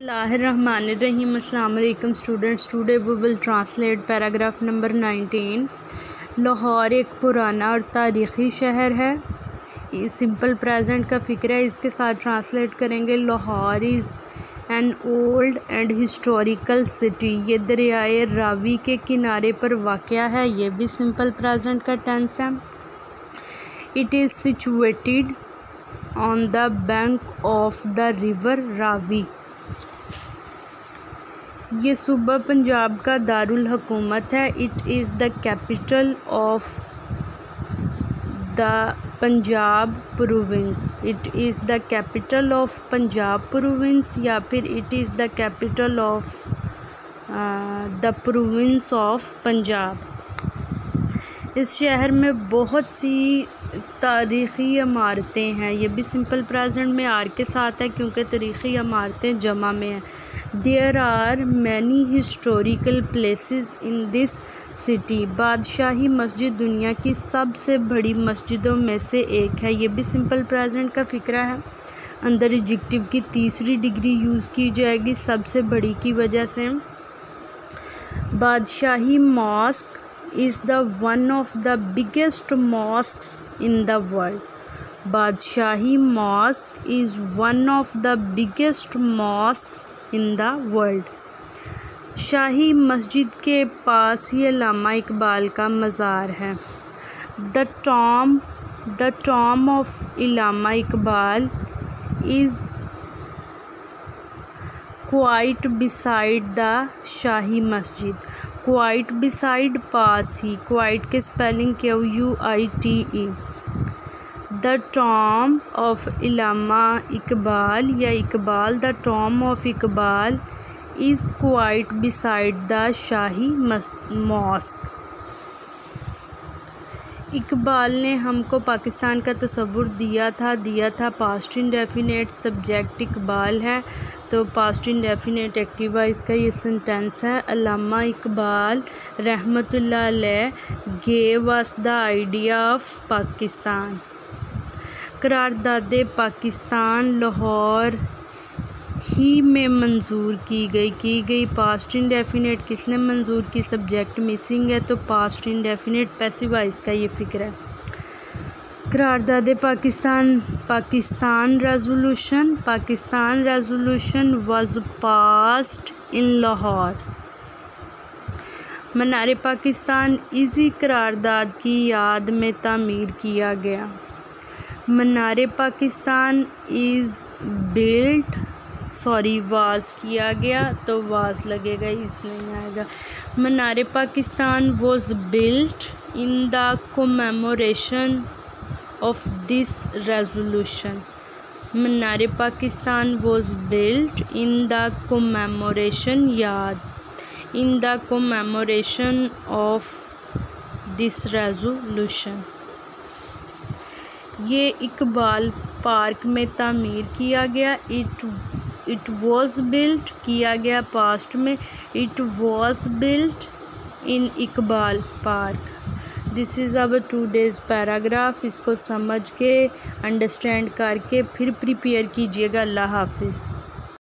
Bismillahirrahmanirrahim Assalamu alaikum students today we will translate paragraph number 19 Lahore एक पुराना और तारीख़ी शहर है। सिंपल प्रेजेंट का फ़िक्र है। इसके साथ ट्रांसलेट करेंगे। Lahore is an old and historical city ये दरियाए रावी के किनारे पर वाक़ है। ये भी सिंपल प्रेजेंट का टेंस है। It is situated on the bank of the river Ravi ये सूबा पंजाब का दारुल हकूमत है। It is the capital of the Punjab province it is the capital of Punjab province या फिर it is the capital of the province of Punjab. इस शहर में बहुत सी तारीख़ी इमारतें हैं। ये भी सिंपल प्रेजेंट में आर के साथ है क्योंकि तारीख़ी इमारतें जमा में हैं। There are many historical places in this city Badshahi Masjid दुनिया की सबसे बड़ी मस्जिदों में से एक है। ये भी सिंपल प्रेजेंट का फ़िक्रा है। अंदर एडजेक्टिव की तीसरी डिग्री यूज़ की जाएगी सबसे बड़ी की वजह से। Badshahi mosque is the one of the biggest mosques in the world. Badshahi Mosque is one of the biggest mosques in the world. Shahi Masjid के पास ही अलामा इकबाल का मज़ार है। The tomb the tomb of Allama Iqbal is quite beside the Shahi Masjid. Quite beside पास ही, quite के spelling क्या U I T E. The tomb of Allama Iqbal या Iqbal the tomb of Iqbal is quite beside the Shahi mosque. Iqbal ने हमको पाकिस्तान का तस्वुर दिया था दिया था पास्ट इंडेफिनेट सब्जेक्ट इकबाल है। तो पास्ट इंडेफिनेट एक्टिवा इसका ये सेंटेंस है, अलामा इकबाल रहमतुल्लाह gave us the idea of Pakistan करारदाद Pakistan, Lahore ही में मंजूर की गई की गई पास्ट इंडेफिनेट किसने मंजूर की? सब्जेक्ट मिसिंग है तो पास्ट इंडेफिनेट पैसिवाइज का ये फ़िक्र है। करारदाद Pakistan Pakistan resolution Pakistan resolution was passed in Lahore. Minar Pakistan, इसी करारदाद की याद में तामीर किया गया। Minar Pakistan is built. Sorry, was किया गया तो वास लगेगा इस नहीं आएगा। Minar Pakistan was built in the commemoration of this resolution Minar Pakistan was built in the commemoration याद। In the commemoration of this resolution ये इकबाल पार्क में तमीर किया गया। इट इट वॉज़ बिल्ट किया गया पास्ट में। It was built in Iqbal Park. This is अब today's paragraph इसको समझ के अंडरस्टैंड करके फिर प्रिपेयर कीजिएगा। अल्लाह हाफिज़।